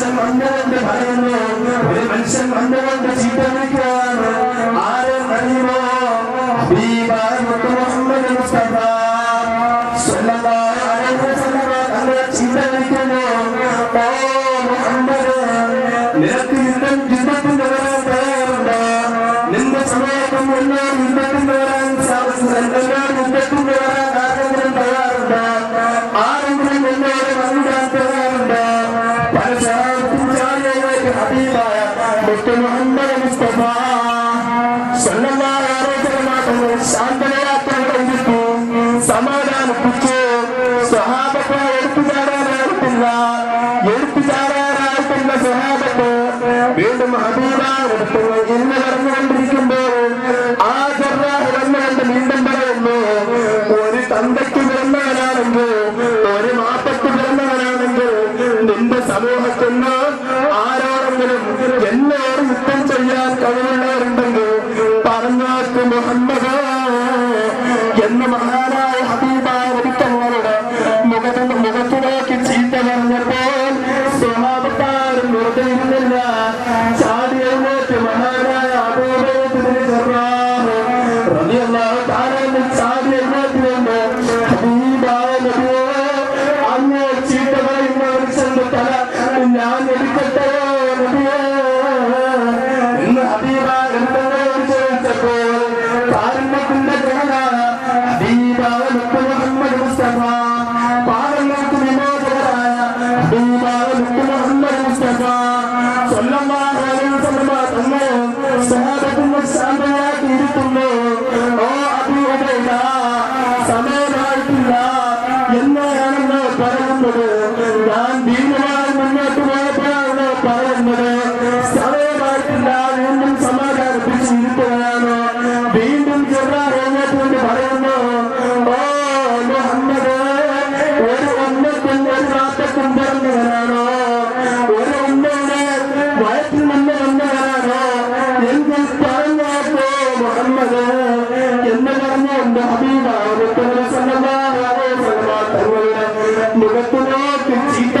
മനുഷ്യൻ വന്നവന്റെ ഒരു മനുഷ്യൻ വന്നവന്റെ ചീത്ത വിളിക്കാറ് ആരും അറിയുമോ? മുത്ത് മുഹമ്മദ് മുസ്തഫ സ്വന്തമായ ആരോഗ്യമാക്കുന്നു ശാന്തനയാത്ര ചെയ്തിട്ടു സമാധാനിപ്പിച്ചു സ്വഹാബത്തെ എടുത്തുചാടാനായിട്ടില്ല എടുത്തുചാടാനായിട്ടില്ല സ്വഹാബത്ത് വീണ്ടും ഹബീബാണെടുത്തു ഇന്ന് നടന്നുകൊണ്ടിരിക്കുമ്പോൾ ആ ജറാഹ് വന്നുകൊണ്ട് വീണ്ടും പറയുന്നു ഒരു തന്തയ്ക്ക് പിറന്നവനാണെങ്കിൽ ഒരു മാപ്പയ്ക്ക് പിറന്നവനാണെങ്കിൽ നിന്റെ സമൂഹത്തിൽ ആരോടെങ്കിലും എന്നെ محمد سابت النفس أمرها Recuerdo que sin